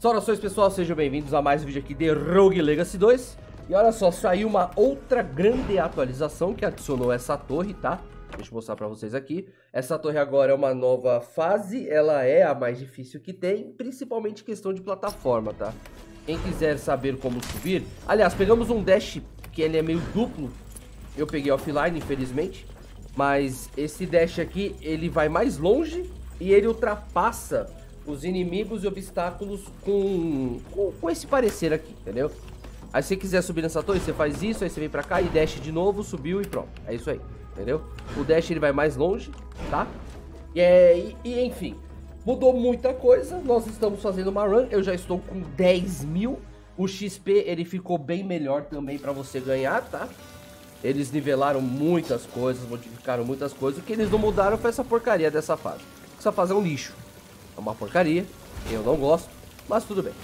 Saudações pessoal, sejam bem-vindos a mais um vídeo aqui de Rogue Legacy 2 E olha só, saiu uma outra grande atualização que adicionou essa torre, tá? Deixa eu mostrar pra vocês aqui Essa torre agora é uma nova fase, ela é a mais difícil que tem Principalmente questão de plataforma, tá? Quem quiser saber como subir Aliás, pegamos um dash que ele é meio duplo Eu peguei offline, infelizmente Mas esse dash aqui, ele vai mais longe E ele ultrapassa os inimigos e obstáculos com, com, com, esse parecer aqui, entendeu? Aí se você quiser subir nessa torre, você faz isso, aí você vem pra cá e dash de novo, subiu e pronto. É isso aí, entendeu? O dash ele vai mais longe, tá? E, é, e, e enfim, mudou muita coisa, nós estamos fazendo uma run, eu já estou com 10 mil. O XP ele ficou bem melhor também pra você ganhar, tá? Eles nivelaram muitas coisas, modificaram muitas coisas. O que eles não mudaram foi essa porcaria dessa fase. Essa fase é um lixo. É uma porcaria, eu não gosto, mas tudo bem.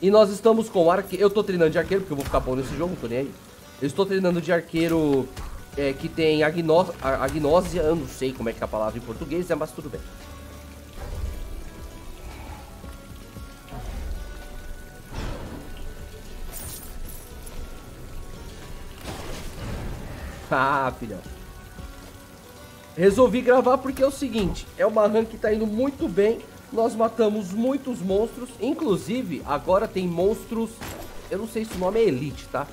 E nós estamos com arqueiro, eu tô treinando de arqueiro, porque eu vou ficar bom nesse jogo, não tô nem aí. Eu estou treinando de arqueiro é, que tem agnó agnósia, eu não sei como é que é a palavra em português, né, mas tudo bem. Ah, filhão. Resolvi gravar porque é o seguinte, é uma run que tá indo muito bem, nós matamos muitos monstros, inclusive agora tem monstros, eu não sei se o nome é Elite, tá?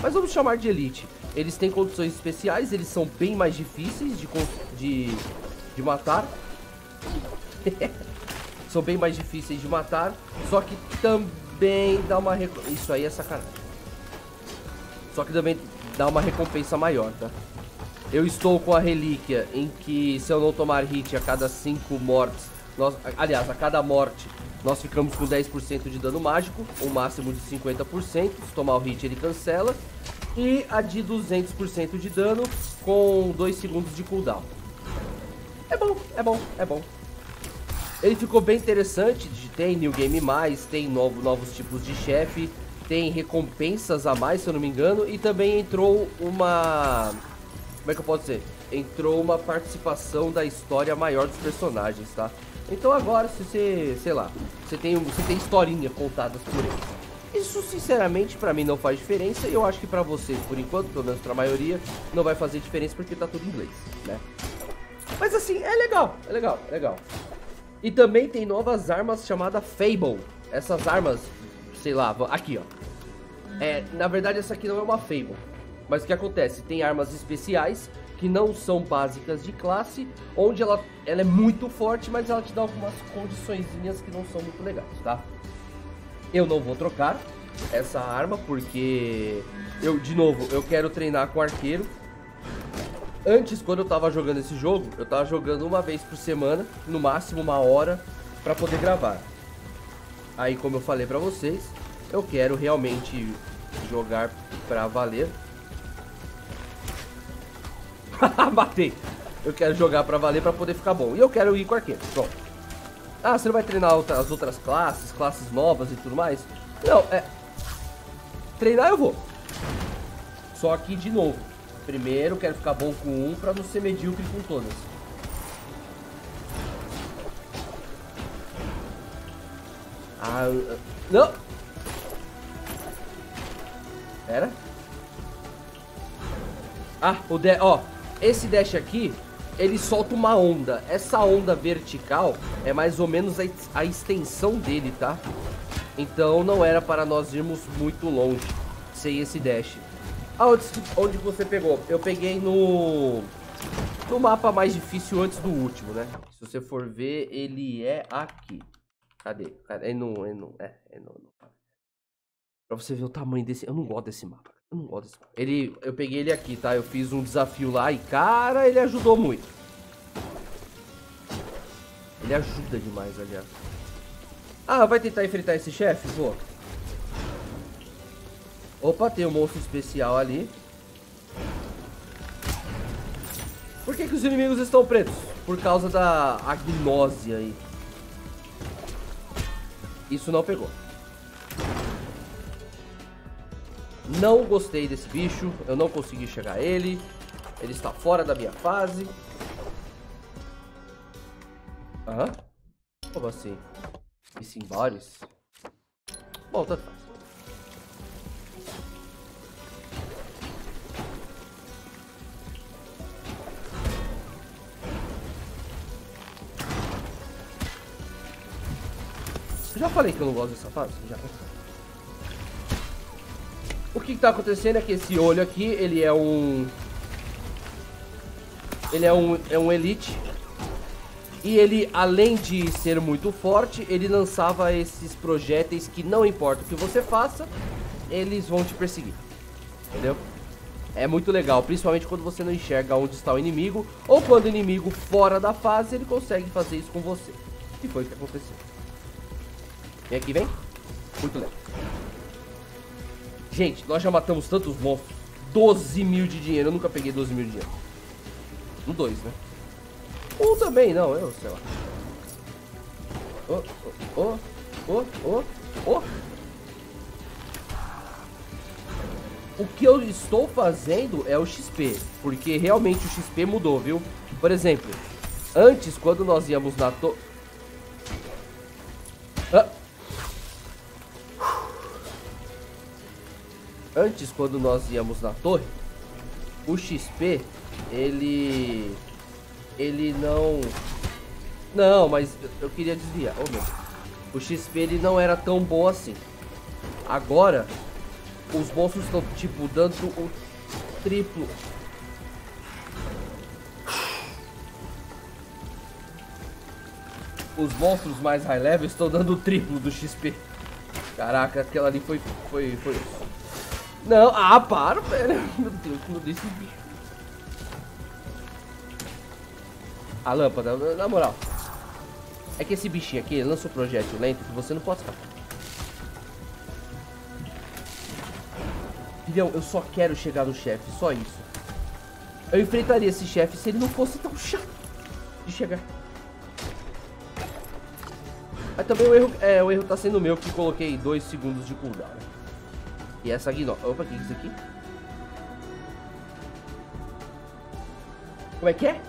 Mas vamos chamar de Elite. Eles têm condições especiais, eles são bem mais difíceis de, de, de matar. são bem mais difíceis de matar, só que também dá uma... Isso aí é sacanagem. Só que também dá uma recompensa maior, tá? Eu estou com a relíquia em que se eu não tomar hit a cada 5 mortes, nós, aliás, a cada morte, nós ficamos com 10% de dano mágico, um máximo de 50%, se tomar o hit ele cancela, e a de 200% de dano com 2 segundos de cooldown. É bom, é bom, é bom. Ele ficou bem interessante, tem New Game Mais, tem novo, novos tipos de chefe, tem recompensas a mais, se eu não me engano, e também entrou uma como é que eu posso dizer? Entrou uma participação da história maior dos personagens, tá? Então agora, se você, sei lá, você tem, você tem historinha contadas por eles. Isso, sinceramente, pra mim não faz diferença e eu acho que pra vocês, por enquanto, pelo menos pra maioria, não vai fazer diferença porque tá tudo em inglês, né? Mas assim, é legal, é legal, é legal. E também tem novas armas chamadas Fable. Essas armas, sei lá, aqui ó. É, na verdade essa aqui não é uma Fable. Mas o que acontece? Tem armas especiais que não são básicas de classe, onde ela, ela é muito forte, mas ela te dá algumas condições que não são muito legais, tá? Eu não vou trocar essa arma porque eu, de novo, eu quero treinar com arqueiro. Antes, quando eu tava jogando esse jogo, eu tava jogando uma vez por semana, no máximo uma hora, para poder gravar. Aí, como eu falei pra vocês, eu quero realmente jogar pra valer Matei. Eu quero jogar pra valer pra poder ficar bom. E eu quero ir com arqueiro. Pronto. Ah, você não vai treinar as outras classes, classes novas e tudo mais? Não, é... Treinar eu vou. Só que, de novo, primeiro quero ficar bom com um pra não ser medíocre com todas. Ah, não! Pera. Ah, o de... Ó, esse dash aqui, ele solta uma onda. Essa onda vertical é mais ou menos a, a extensão dele, tá? Então não era para nós irmos muito longe sem esse dash. Ah, onde, você pegou? Eu peguei no... No mapa mais difícil antes do último, né? Se você for ver, ele é aqui. Cadê? Cadê? É no... É no... É, é no... Pra você ver o tamanho desse... Eu não gosto desse mapa. Eu Ele, eu peguei ele aqui, tá? Eu fiz um desafio lá e, cara, ele ajudou muito. Ele ajuda demais, aliás. Ah, vai tentar enfrentar esse chefe? Vou. Opa, tem um monstro especial ali. Por que, que os inimigos estão pretos? Por causa da agnose aí. Isso não pegou. Não gostei desse bicho, eu não consegui chegar a ele. Ele está fora da minha fase. Aham. Como assim? Embores? Bom, tanto. Já falei que eu não gosto dessa fase? Já. O que, que tá acontecendo é que esse olho aqui, ele é um... Ele é um, é um elite. E ele, além de ser muito forte, ele lançava esses projéteis que não importa o que você faça, eles vão te perseguir. Entendeu? É muito legal, principalmente quando você não enxerga onde está o inimigo, ou quando o inimigo fora da fase, ele consegue fazer isso com você. E foi o que aconteceu. Vem aqui, vem. Muito legal. Gente, nós já matamos tantos monstros. 12 mil de dinheiro. Eu nunca peguei 12 mil de dinheiro. No 2, né? Um também, não. Eu, sei lá. Oh, oh, oh, oh, oh. O que eu estou fazendo é o XP. Porque realmente o XP mudou, viu? Por exemplo, antes, quando nós íamos na torre... Antes, quando nós íamos na torre, o XP, ele... Ele não... Não, mas eu queria desviar. Oh, meu. O XP, ele não era tão bom assim. Agora, os monstros estão, tipo, dando o triplo. Os monstros mais high level estão dando o triplo do XP. Caraca, aquela ali foi... Foi... Foi... Não, ah, para, velho. Meu Deus, como desse bicho. A lâmpada, na moral. É que esse bichinho aqui lança o um projétil lento que você não pode escapar. Filhão, eu só quero chegar no chefe, só isso. Eu enfrentaria esse chefe se ele não fosse tão chato de chegar. Mas também o erro, é, o erro tá sendo meu que coloquei 2 segundos de cooldown. E essa não. Opa, o que é isso aqui? Como é que é?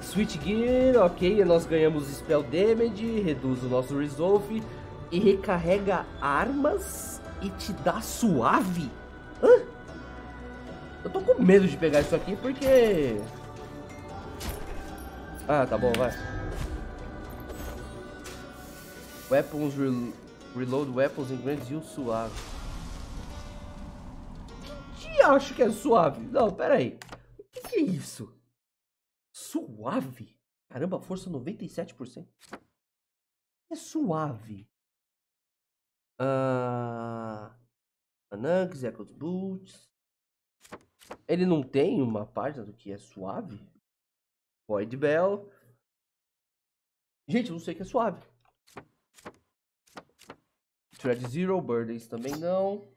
Switch Gear, ok, nós ganhamos Spell Damage, reduz o nosso Resolve e recarrega armas e te dá suave? Hã? Eu tô com medo de pegar isso aqui porque... Ah, tá bom, vai. Weapons re Reload weapons em grandes e suave acho que é suave. Não, pera aí. O que, que é isso? Suave? Caramba, força 97%. É suave. Ah... Ananx, Echoes Boots. Ele não tem uma página do que é suave? Void Bell. Gente, eu não sei o que é suave. Thread Zero, Burdens também não.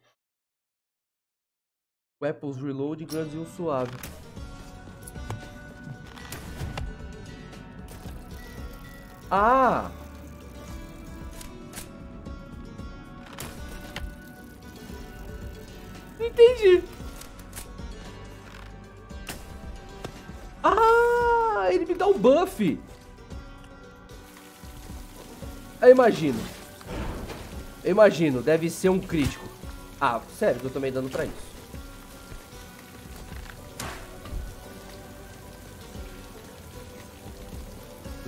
Weapons Reload grandinho suave. Ah! Entendi. Ah, ele me dá um buff. Eu imagino. Eu imagino, deve ser um crítico. Ah, sério eu tomei dano pra isso.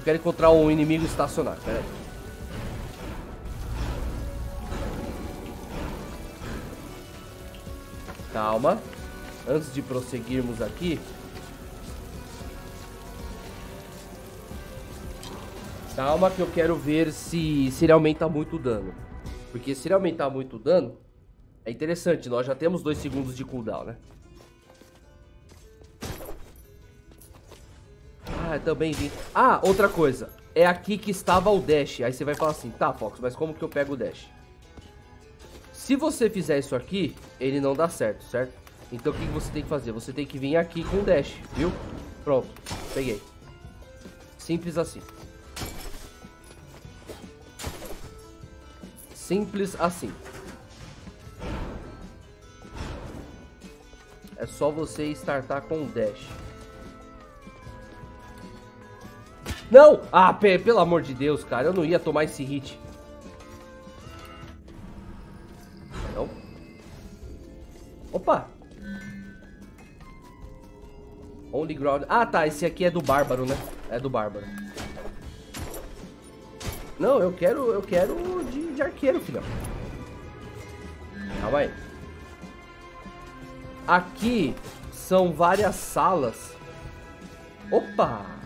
Quero encontrar um inimigo estacionário. Pera aí. Calma. Antes de prosseguirmos aqui. Calma que eu quero ver se, se ele aumenta muito o dano. Porque se ele aumentar muito o dano, é interessante. Nós já temos dois segundos de cooldown, né? Ah, também vi. Ah, outra coisa. É aqui que estava o dash. Aí você vai falar assim, tá, Fox, mas como que eu pego o dash? Se você fizer isso aqui, ele não dá certo, certo? Então o que você tem que fazer? Você tem que vir aqui com o dash, viu? Pronto, peguei. Simples assim. Simples assim. É só você startar com o dash. Não! Ah, pelo amor de Deus, cara. Eu não ia tomar esse hit. Não. Opa! Only ground. Ah, tá. Esse aqui é do Bárbaro, né? É do Bárbaro. Não, eu quero... Eu quero de, de arqueiro, filhão. Calma aí. Aqui são várias salas. Opa!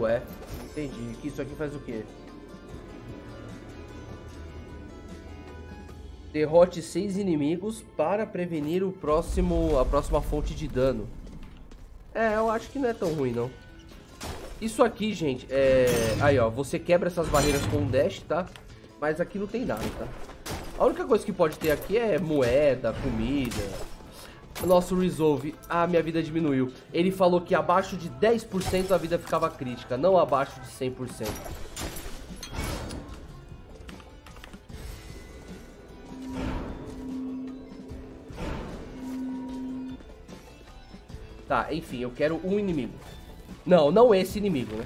Ué, entendi. Que isso aqui faz o quê? Derrote seis inimigos para prevenir o próximo, a próxima fonte de dano. É, eu acho que não é tão ruim, não. Isso aqui, gente, é... Aí, ó, você quebra essas barreiras com um dash, tá? Mas aqui não tem nada, tá? A única coisa que pode ter aqui é moeda, comida. Nosso Resolve. Ah, minha vida diminuiu. Ele falou que abaixo de 10% a vida ficava crítica, não abaixo de 100%. Tá, enfim, eu quero um inimigo. Não, não esse inimigo, né?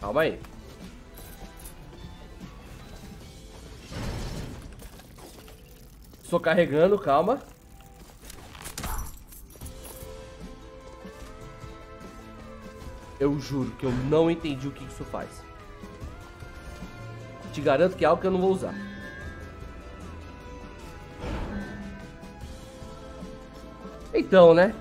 Calma aí. Estou carregando, calma. Eu juro que eu não entendi o que isso faz. Te garanto que é algo que eu não vou usar. Então, né?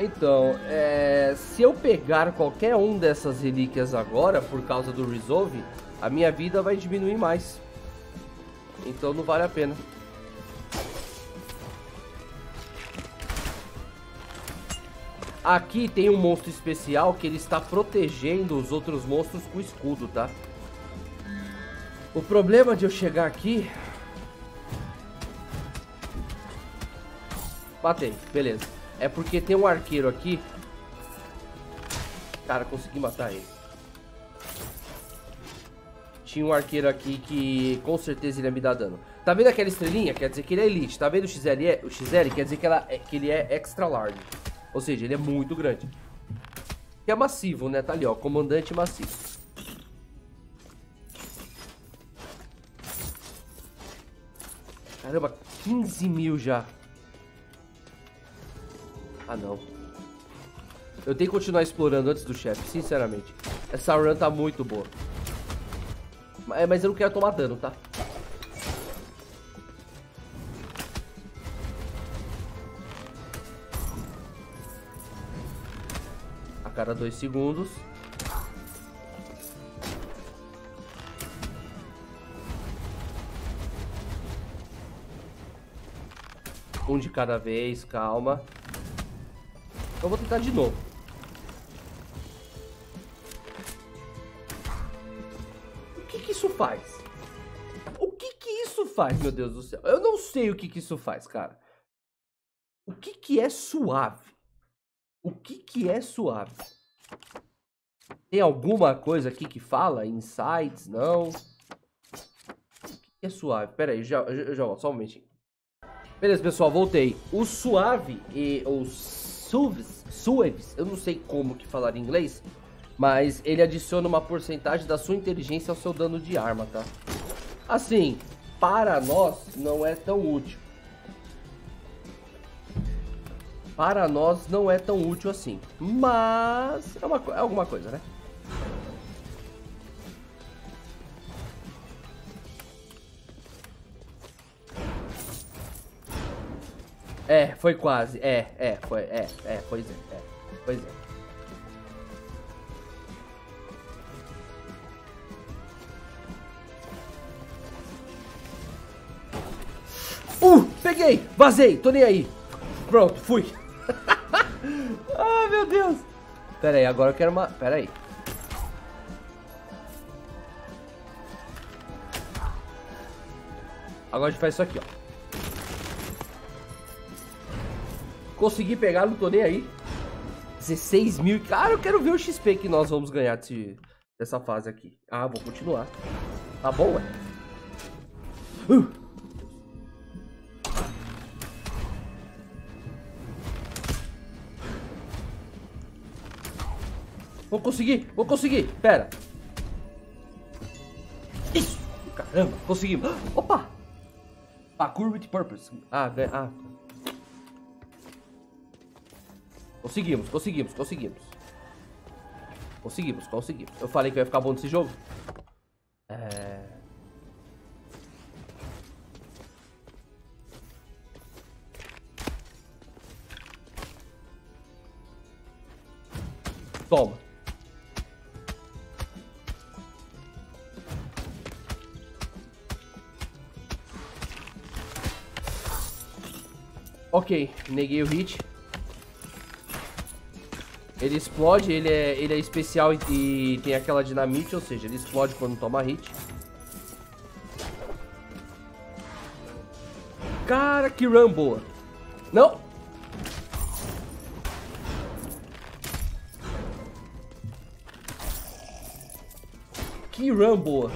Então, é, se eu pegar qualquer um dessas relíquias agora, por causa do Resolve, a minha vida vai diminuir mais. Então não vale a pena. Aqui tem um monstro especial que ele está protegendo os outros monstros com escudo, tá? O problema de eu chegar aqui... Matei, beleza. É porque tem um arqueiro aqui. Cara, consegui matar ele. Tinha um arqueiro aqui que com certeza ele ia me dar dano. Tá vendo aquela estrelinha? Quer dizer que ele é elite. Tá vendo o XL? O XL quer dizer que, ela, é, que ele é extra large. Ou seja, ele é muito grande. Que é massivo, né? Tá ali, ó. Comandante massivo. Caramba, 15 mil já. Ah, não. Eu tenho que continuar explorando antes do chefe, sinceramente. Essa run tá muito boa. É, mas eu não quero tomar dano, tá? A cada dois segundos. Um de cada vez, calma. Eu vou tentar de novo. Faz? O que que isso faz, meu Deus do céu? Eu não sei o que que isso faz, cara. O que que é suave? O que que é suave? Tem alguma coisa aqui que fala? Insights? Não. O que é suave? Pera aí, já, eu já volto, só um momentinho. Beleza, pessoal, voltei. O suave e os SUVs, SUVs, eu não sei como que falar em inglês, mas ele adiciona uma porcentagem da sua inteligência ao seu dano de arma, tá? Assim, para nós não é tão útil. Para nós não é tão útil assim, mas é, uma, é alguma coisa, né? É, foi quase. É, é, foi. É, é, pois é, é. Pois é. Vazei, tô nem aí. Pronto, fui. ah, meu Deus. Pera aí, agora eu quero uma... Pera aí. Agora a gente faz isso aqui, ó. Consegui pegar, não tô nem aí. 16 mil. Cara, eu quero ver o XP que nós vamos ganhar desse, dessa fase aqui. Ah, vou continuar. Tá bom, ué? Uh. Vou conseguir, vou conseguir. Pera. Isso. Caramba, conseguimos. Opa. Parkour with purpose. Ah, ganha. Ah. Conseguimos, conseguimos, conseguimos. Conseguimos, conseguimos. Eu falei que ia ficar bom nesse jogo. É... Toma. Ok, neguei o hit. Ele explode, ele é, ele é especial e, e tem aquela dinamite, ou seja, ele explode quando toma hit. Cara, que run boa. Não! Que run boa.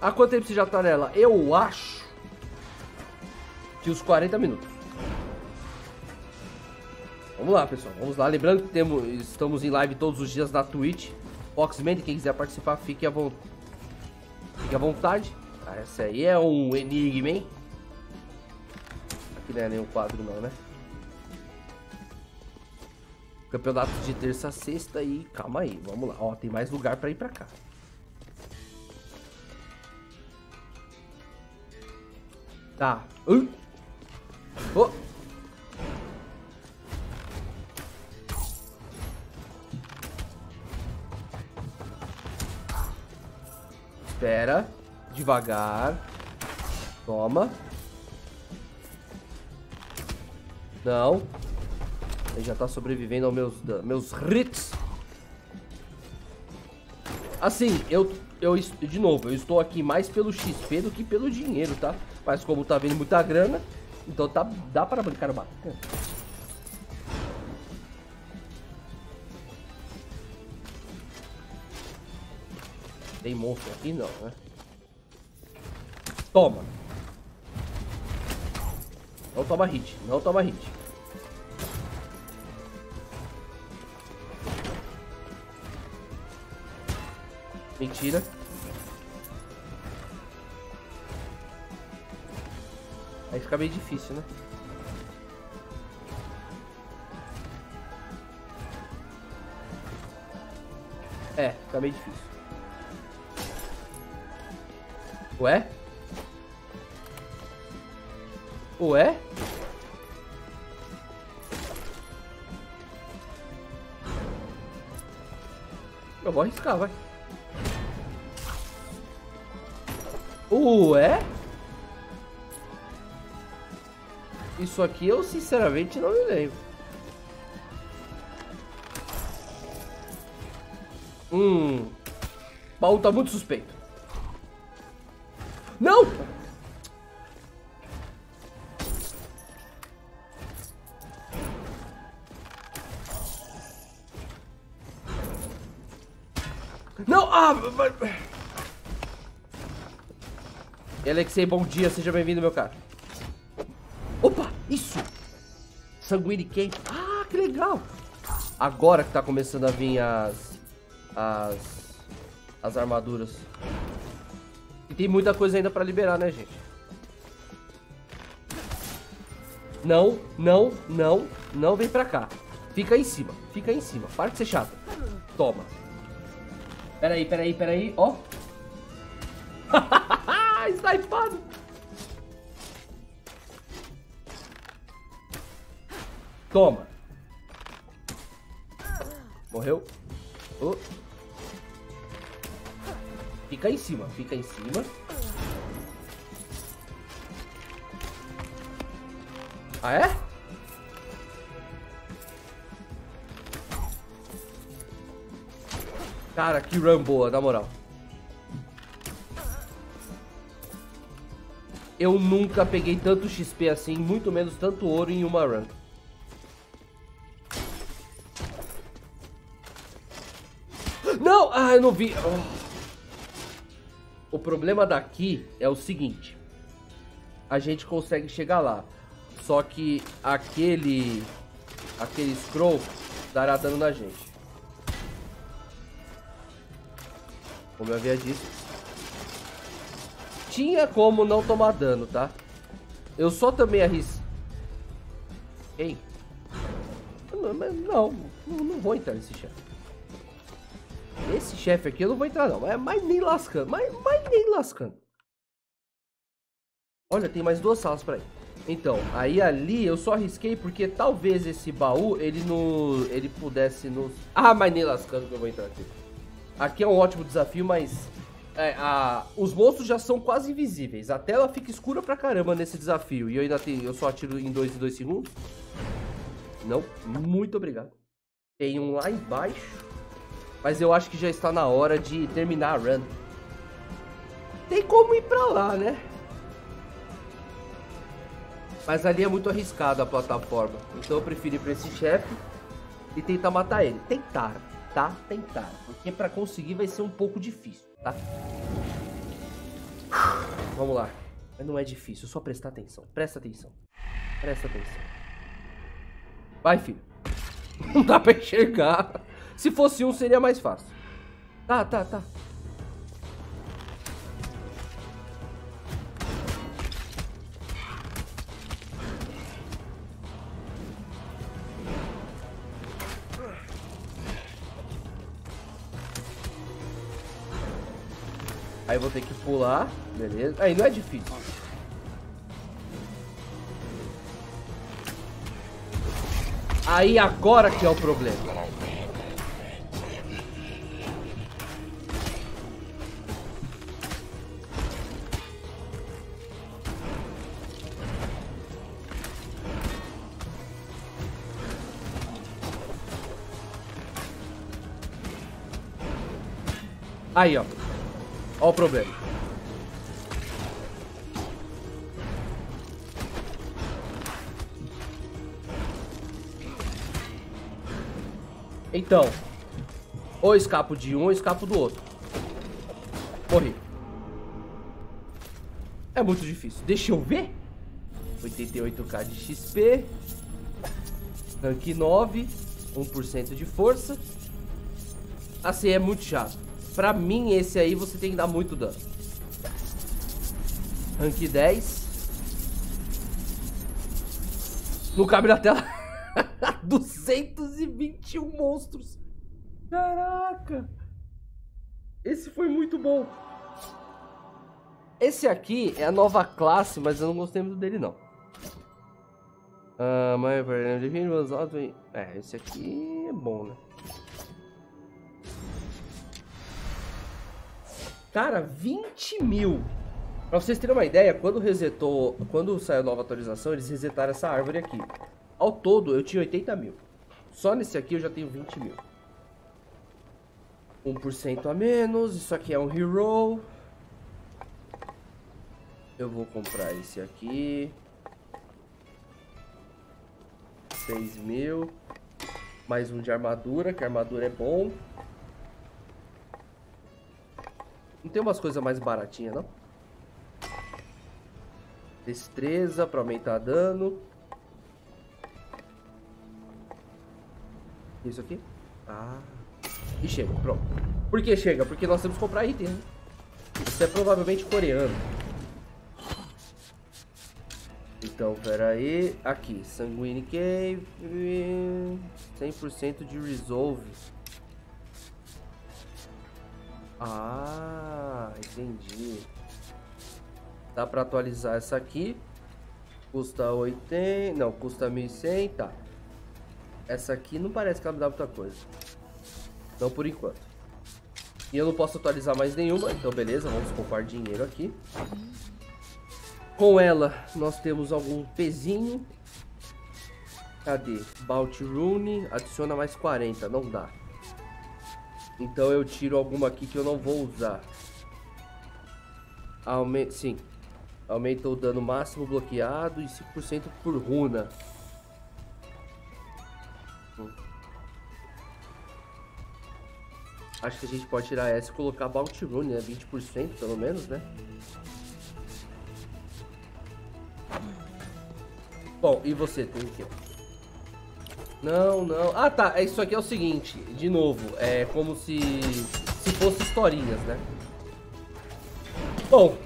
Há quanto tempo você já tá nela? Eu acho que os 40 minutos. Vamos lá, pessoal. Vamos lá. Lembrando que temos, estamos em live todos os dias na Twitch. Foxman, quem quiser participar, fique à, vo... fique à vontade. Ah, essa aí é um enigma, hein? Aqui não é nenhum quadro não, né? Campeonato de terça a sexta e calma aí, vamos lá. Ó, tem mais lugar pra ir pra cá. Tá. Uh. Oh. Espera. Devagar. Toma. Não. Ele já tá sobrevivendo aos meus, meus hits. Assim, eu, eu, de novo, eu estou aqui mais pelo XP do que pelo dinheiro, tá? Mas como tá vindo muita grana, então tá, dá para brincar bacana. Tem monstro aqui? Não, né? Toma. Não toma hit, não toma hit. Mentira. Aí fica meio difícil, né? É, fica meio difícil. Ué? Ué? Eu vou arriscar, vai. Ué? Isso aqui eu sinceramente não me lembro. Hum. O baú tá muito suspeito. Não! Não! Ah! Alexei, bom dia, seja bem-vindo, meu cara. Sanguine quente. Ah, que legal! Agora que tá começando a vir as... As... As armaduras. E tem muita coisa ainda pra liberar, né, gente? Não, não, não, não vem pra cá. Fica aí em cima, fica aí em cima. Para de ser chato. Toma. Peraí, peraí, peraí. Ó. Snipado. Toma. Morreu. Oh. Fica em cima, fica em cima. Ah, é? Cara, que run boa, na moral. Eu nunca peguei tanto XP assim, muito menos tanto ouro em uma run. Não vi. Oh. O problema daqui é o seguinte. A gente consegue chegar lá. Só que aquele aquele scroll dará dano na gente. Como eu havia dito. Tinha como não tomar dano, tá? Eu só também arrisquei. Ei. Não, não, não vou entrar nesse chefe. Esse chefe aqui eu não vou entrar não. É mais nem lascando. Mais, mais nem lascando. Olha, tem mais duas salas pra ir. Então, aí ali eu só arrisquei porque talvez esse baú, ele no, ele pudesse nos... Ah, mas nem lascando que eu vou entrar aqui. Aqui é um ótimo desafio, mas é, a, os monstros já são quase invisíveis. A tela fica escura pra caramba nesse desafio. E eu ainda tenho, eu só atiro em 2 e 2 segundos. Não, muito obrigado. Tem um lá embaixo. Mas eu acho que já está na hora de terminar a run. Tem como ir pra lá, né? Mas ali é muito arriscado a plataforma. Então eu prefiro ir pra esse chefe e tentar matar ele. Tentar, tá? Tentar. Porque pra conseguir vai ser um pouco difícil, tá? Vamos lá. Mas não é difícil, só prestar atenção. Presta atenção. Presta atenção. Vai, filho. Não dá pra enxergar. Se fosse um, seria mais fácil. Tá, tá, tá. Aí vou ter que pular, beleza. Aí não é difícil. Aí agora que é o problema. Aí, ó. Ó o problema. Então, ou escapo de um ou escapo do outro. Morri. É muito difícil. Deixa eu ver. 88k de XP. Rank 9. 1% de força. Assim, é muito chato. Pra mim, esse aí você tem que dar muito dano. Rank 10. Não cabe na tela. 221 monstros. Caraca. Esse foi muito bom. Esse aqui é a nova classe, mas eu não gostei muito dele não. Uh, é, esse aqui é bom, né? Cara, 20 mil. Pra vocês terem uma ideia, quando resetou, quando saiu a nova atualização, eles resetaram essa árvore aqui. Ao todo, eu tinha 80 mil. Só nesse aqui eu já tenho 20 mil. 1% a menos, isso aqui é um hero. Eu vou comprar esse aqui. 6 mil. Mais um de armadura, que armadura é bom. Não tem umas coisas mais baratinhas, não? Destreza para aumentar dano. Isso aqui? Ah. E chega, pronto. Por que chega? Porque nós temos que comprar item, né? Isso é provavelmente coreano. Então, pera aí. Aqui, Sanguine Cave. 100% de Resolve. Ah, entendi. Dá pra atualizar essa aqui. Custa 80... Não, custa 1.100, tá. Essa aqui não parece que ela me dá muita coisa. Não por enquanto. E eu não posso atualizar mais nenhuma, então beleza, vamos poupar dinheiro aqui. Com ela, nós temos algum pezinho. Cadê? Bounty Rune, adiciona mais 40, não dá. Então eu tiro alguma aqui que eu não vou usar. Aume sim. Aumenta o dano máximo bloqueado e 5% por runa. Hum. Acho que a gente pode tirar essa e colocar Bounty Rune, né? 20% pelo menos, né? Bom, e você tem o quê? Não, não. Ah, tá. É, isso aqui é o seguinte. De novo, é como se, se fosse historinhas, né? Bom,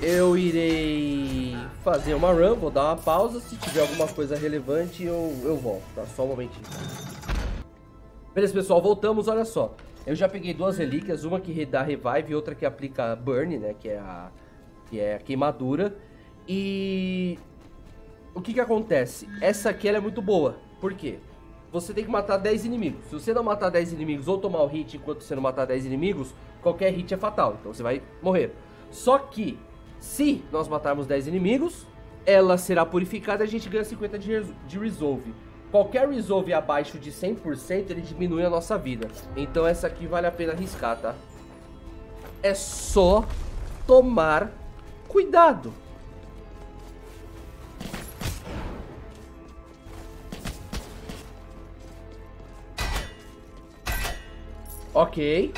eu irei fazer uma run, vou dar uma pausa. Se tiver alguma coisa relevante, eu, eu volto, tá? Só um momentinho. Beleza, pessoal, voltamos. Olha só. Eu já peguei duas relíquias, uma que dá revive e outra que aplica burn, né? Que é a, que é a queimadura. E o que que acontece? Essa aqui é muito boa. Por quê? Você tem que matar 10 inimigos. Se você não matar 10 inimigos ou tomar o hit enquanto você não matar 10 inimigos, qualquer hit é fatal. Então você vai morrer. Só que, se nós matarmos 10 inimigos, ela será purificada e a gente ganha 50 de, de resolve. Qualquer resolve abaixo de 100%, ele diminui a nossa vida. Então essa aqui vale a pena arriscar, tá? É só tomar cuidado. Ok.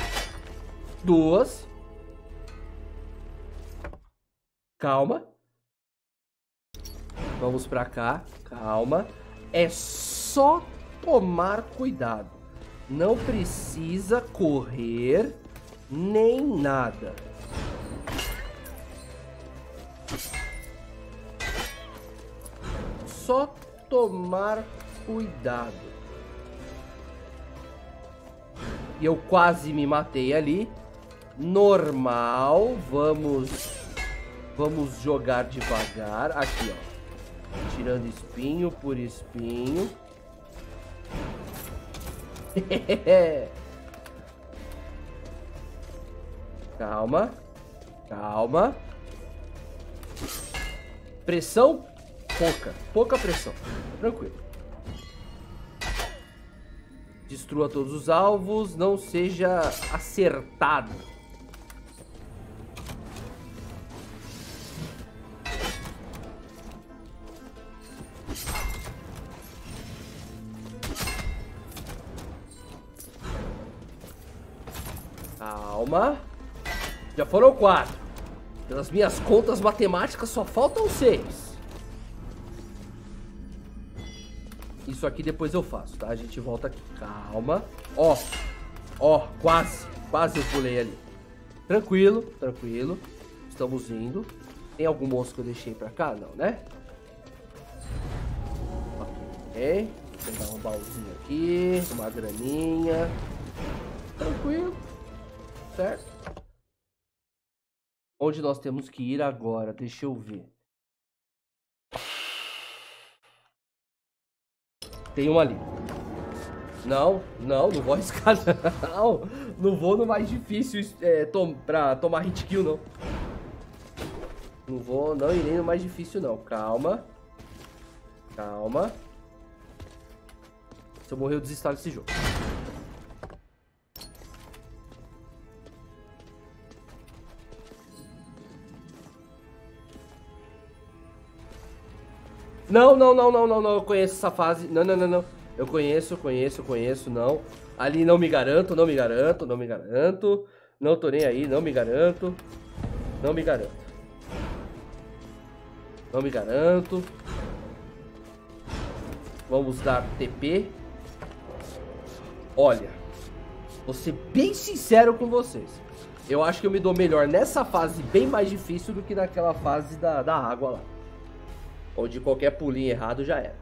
Duas. Calma. Vamos pra cá. Calma. É só tomar cuidado. Não precisa correr nem nada. Só tomar cuidado. E eu quase me matei ali. Normal. Vamos... Vamos jogar devagar. Aqui, ó. Tirando espinho por espinho. Calma. Calma. Pressão pouca. Pouca pressão. Tranquilo. Destrua todos os alvos, não seja acertado. Calma. Já foram quatro. Pelas minhas contas matemáticas, só faltam seis. Isso aqui depois eu faço, tá? A gente volta aqui. Calma. Ó. Ó, quase. Quase eu pulei ali. Tranquilo, tranquilo. Estamos indo. Tem algum monstro que eu deixei pra cá? Não, né? Ok. Vou pegar um baúzinho aqui. Uma graninha. Tranquilo. Certo? Onde nós temos que ir agora? Deixa eu ver. Tem um ali. Não, não, não vou arriscar não. Não vou no mais difícil é, pra tomar hit kill, não. Não vou, não irei no mais difícil, não. Calma. Calma. Se eu morrer, eu desinstalo esse jogo. Não, não, não, não, não, não. Eu conheço essa fase. Não, não, não, não. Eu conheço, conheço, conheço, não. Ali não me garanto, não me garanto, não me garanto. Não tô nem aí, não me garanto. Não me garanto. Não me garanto. Vamos dar TP. Olha, vou ser bem sincero com vocês. Eu acho que eu me dou melhor nessa fase bem mais difícil do que naquela fase da, da água lá onde qualquer pulinho errado já era.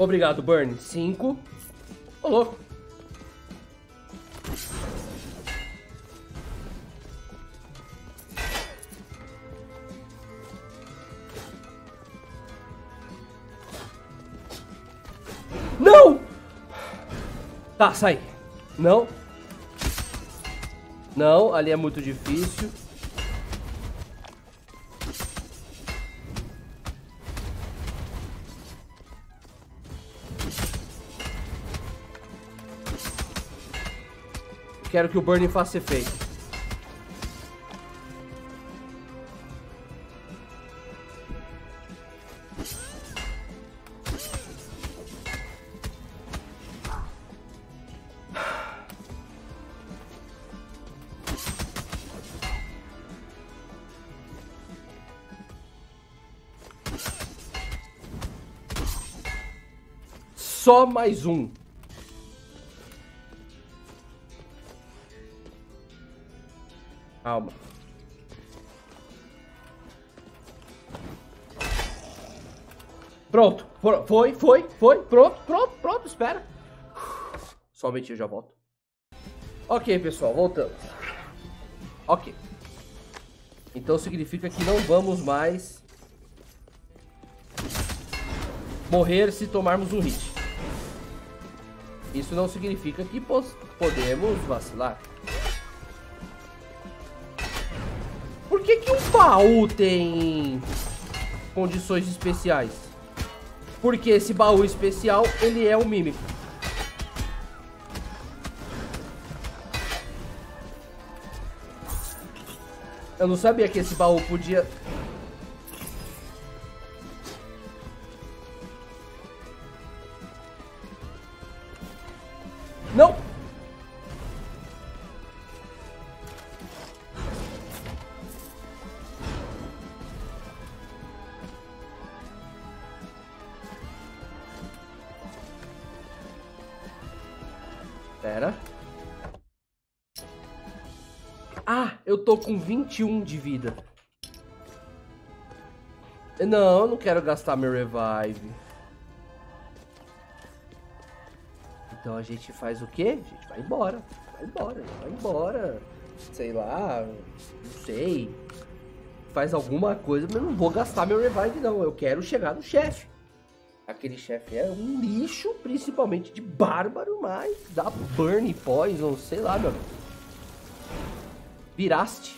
Obrigado, Burn. Cinco. Ô, louco. Tá, sai. Não. Não, ali é muito difícil. Quero que o burning faça efeito. Só mais um. Calma. Pronto. Foi, foi, foi. Pronto, pronto, pronto. Espera. Somente eu já volto. Ok, pessoal. Voltamos. Ok. Então significa que não vamos mais morrer se tomarmos um hit. Isso não significa que podemos vacilar. Por que, que um baú tem condições especiais? Porque esse baú especial, ele é um mímico. Eu não sabia que esse baú podia... eu tô com 21 de vida. Não, eu não quero gastar meu revive. Então a gente faz o quê? A gente vai embora. Vai embora, vai embora. Sei lá, não sei. Faz alguma coisa, mas não vou gastar meu revive não. Eu quero chegar no chefe. Aquele chefe é um lixo, principalmente de bárbaro, mas dá burn poison, sei lá, meu. Viraste.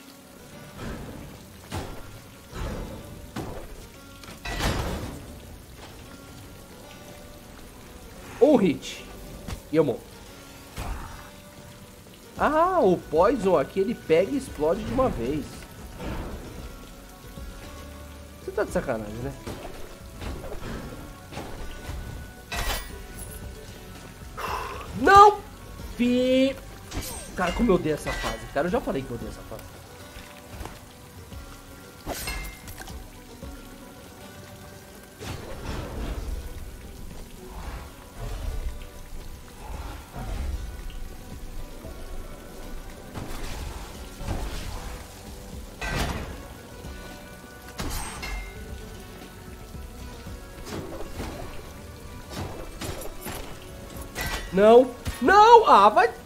Um hit. E eu morro. Ah, o Poison aqui ele pega e explode de uma vez. Você tá de sacanagem, né? Não! Fi... Cara, como eu odeio essa fase. Cara, eu já falei que eu odeio essa fase. Não. Não! Ah, vai...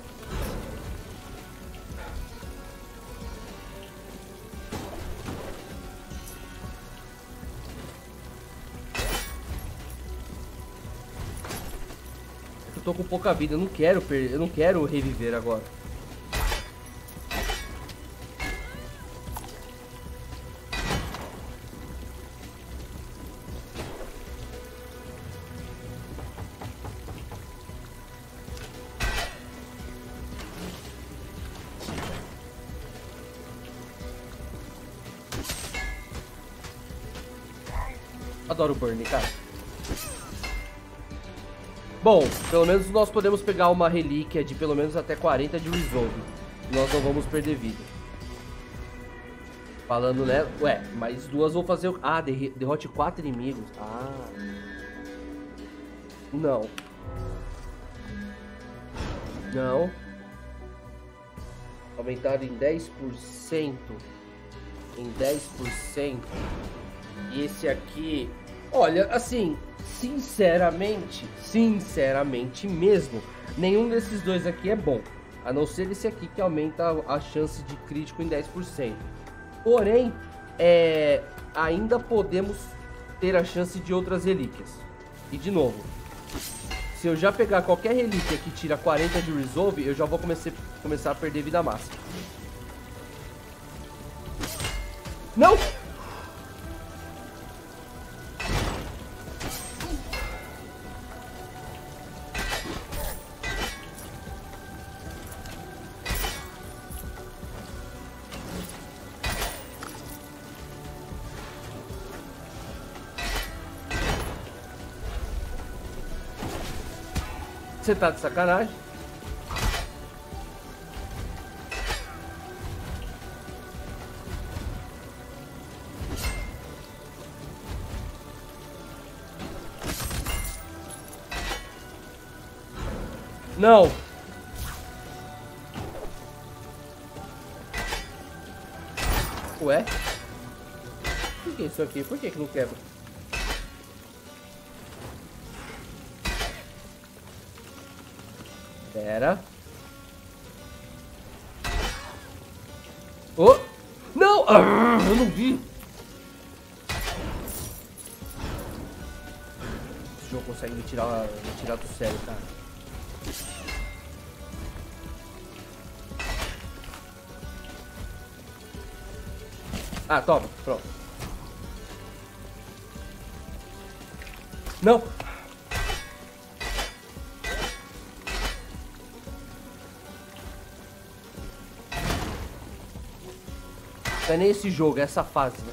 tô com pouca vida, eu não quero per... eu não quero reviver agora. Adoro o cara. Bom, pelo menos nós podemos pegar uma relíquia de pelo menos até 40 de Resolve. Nós não vamos perder vida. Falando, né? Ué, mais duas vou fazer... Ah, derrote quatro inimigos. Ah. Não. Não. Aumentado em 10%. Em 10%. E esse aqui Olha, assim, sinceramente, sinceramente mesmo, nenhum desses dois aqui é bom. A não ser esse aqui que aumenta a chance de crítico em 10%. Porém, é, ainda podemos ter a chance de outras relíquias. E de novo, se eu já pegar qualquer relíquia que tira 40 de resolve, eu já vou começar a perder vida máxima. Não! Você tá de sacanagem? Não. Ué? Por que isso aqui? Por que que não quebra? Pera. Oh! Não! Ah, eu não vi. Esse jogo consegue me tirar, me tirar do sério, cara. Ah, toma, pronto. Não é nem esse jogo, é essa fase, né?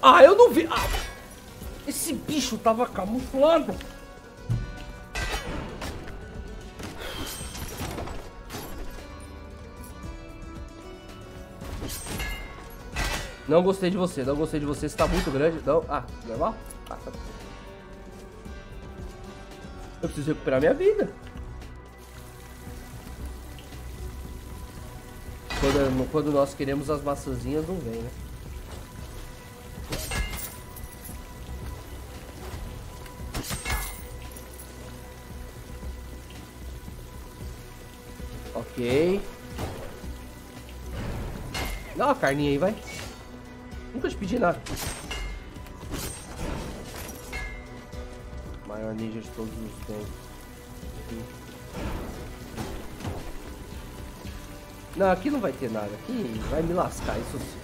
Ah, eu não vi! Ah, esse bicho tava camuflado! Não gostei de você, não gostei de você, você tá muito grande. Não, ah, normal? Ah, tá Eu preciso recuperar minha vida. Quando, nós queremos as maçãzinhas, não vem, né? Ok. Dá uma carninha aí, vai. Nunca te pedi nada. Maior ninja de todos os tempos. Não, aqui não vai ter nada. Aqui vai me lascar, isso sim.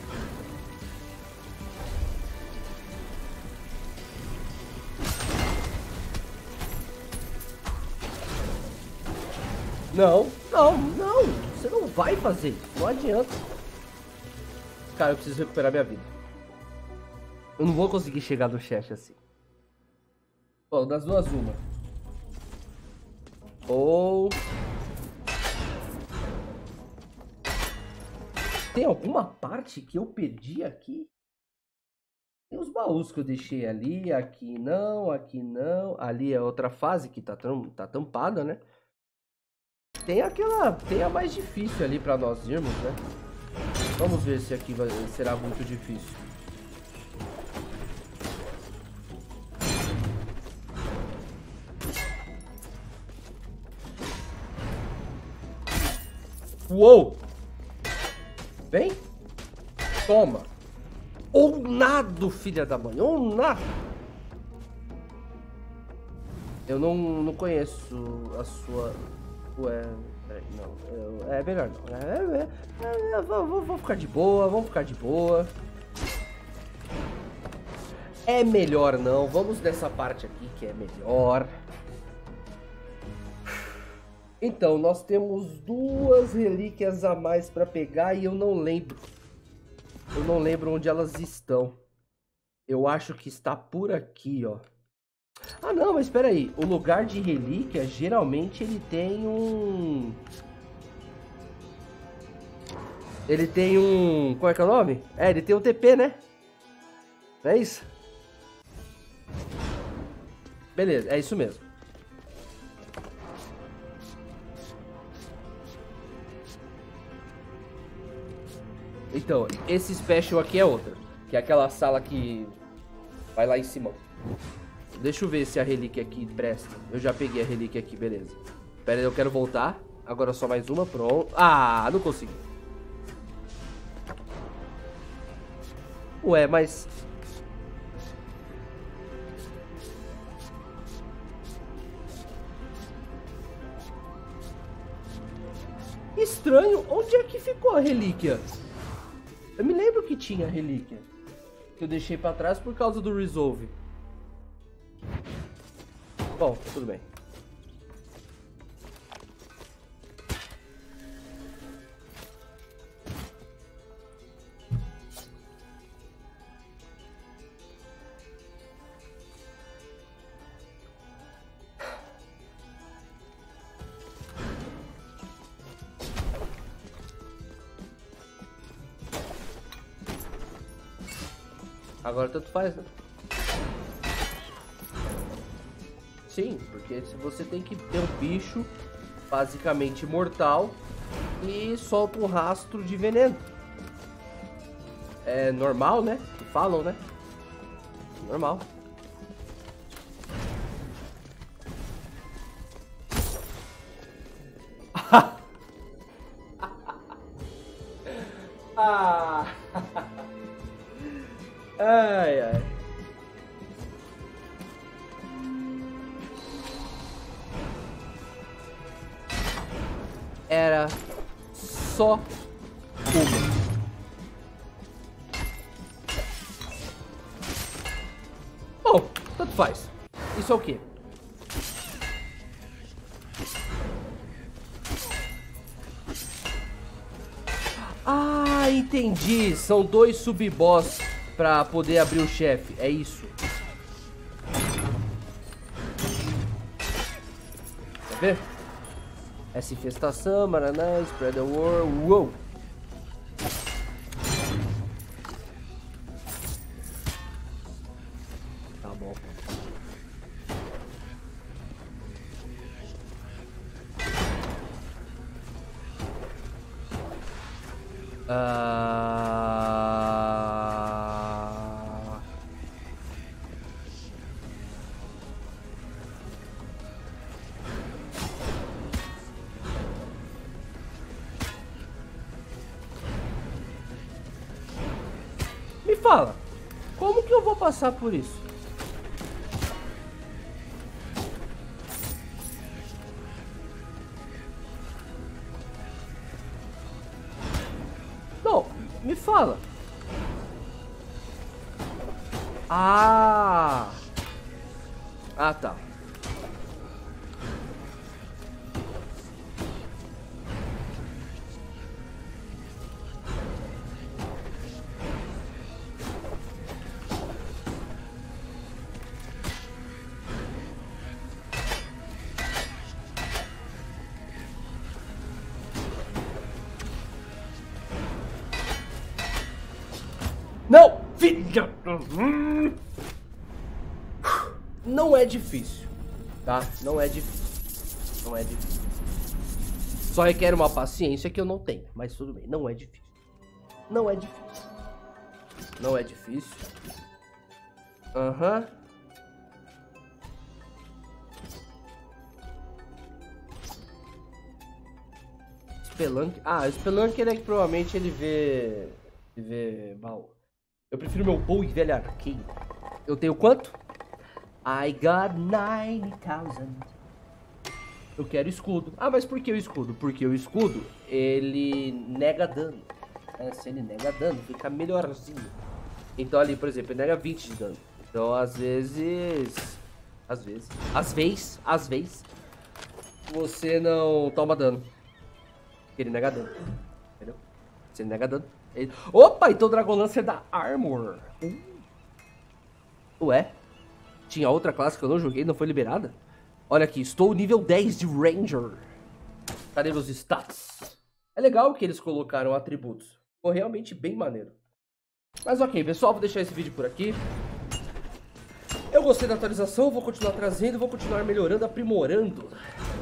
Não, não, não. Você não vai fazer. Não adianta. Cara, eu preciso recuperar minha vida. Eu não vou conseguir chegar no chat assim. Bom, das duas, uma. Ou... Tem alguma parte que eu perdi aqui? Tem os baús que eu deixei ali, aqui não, aqui não. Ali é outra fase que tá, tá tampada, né? Tem aquela, tem a mais difícil ali pra nós irmos, né? Vamos ver se aqui vai, será muito difícil. Uou! Vem. Toma. Ou nada, filha da mãe. Ou nada. Eu não, não conheço a sua... Ué... Não, é melhor não. É, é, é, é vamos ficar de boa, vamos ficar de boa. É melhor não. Vamos nessa parte aqui que é melhor. Então, nós temos duas relíquias a mais para pegar e eu não lembro. Eu não lembro onde elas estão. Eu acho que está por aqui, ó. Ah, não, mas espera aí. O lugar de relíquia, geralmente ele tem um... Ele tem um... Qual é que é o nome? É, ele tem um TP, né? é isso? Beleza, é isso mesmo. Então, esse special aqui é outra. Que é aquela sala que vai lá em cima. Deixa eu ver se a relíquia aqui presta. Eu já peguei a relíquia aqui, beleza. Pera aí, eu quero voltar. Agora só mais uma, pronto. Ah, não consegui. Ué, mas... Estranho, onde é que ficou a relíquia? Eu me lembro que tinha relíquia. Que eu deixei pra trás por causa do Resolve. Bom, tudo bem. Agora tanto faz, né? Sim, porque você tem que ter um bicho basicamente mortal e solta um rastro de veneno. É normal, né? Falam, né? Normal. São dois sub-boss pra poder abrir o chefe. É isso. Quer ver? Essa infestação, Maraná, Spread the War. Uou! Tá bom. Ah... passar por isso? É difícil, tá? Não é difícil. Não é difícil. Só requer uma paciência que eu não tenho, mas tudo bem. Não é difícil. Não é difícil. Não é difícil. Aham. Spelunk. Ah, o Spelunker é que provavelmente ele vê. Ele vê baú. Eu prefiro meu boa e velha arcade. Eu tenho quanto? I got 90,000. Eu quero escudo. Ah, mas por que o escudo? Porque o escudo, ele nega dano. É, se ele nega dano, fica melhorzinho. Então ali, por exemplo, ele nega 20 de dano. Então, às vezes... Às vezes... Às vezes... Às vezes... Você não toma dano. Porque ele nega dano. Entendeu? Se ele nega dano... Ele... Opa, então o Dragon Lancer dá Armor. Uh. Ué? Tinha outra classe que eu não joguei, não foi liberada? Olha aqui, estou nível 10 de Ranger. Cadê meus stats? É legal que eles colocaram atributos. Ficou realmente bem maneiro. Mas ok, pessoal, vou deixar esse vídeo por aqui. Eu gostei da atualização, vou continuar trazendo, vou continuar melhorando, aprimorando.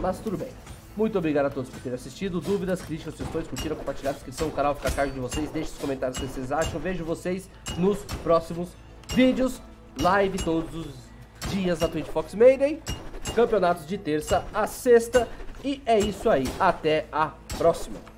Mas tudo bem. Muito obrigado a todos por terem assistido. Dúvidas, críticas, sugestões, curtiram, compartilharam, inscrição no canal, fica a cargo de vocês. Deixe os comentários o que vocês acham. Vejo vocês nos próximos vídeos. Live todos os dias da Twitch Fox Mayday. Campeonatos de terça a sexta. E é isso aí. Até a próxima.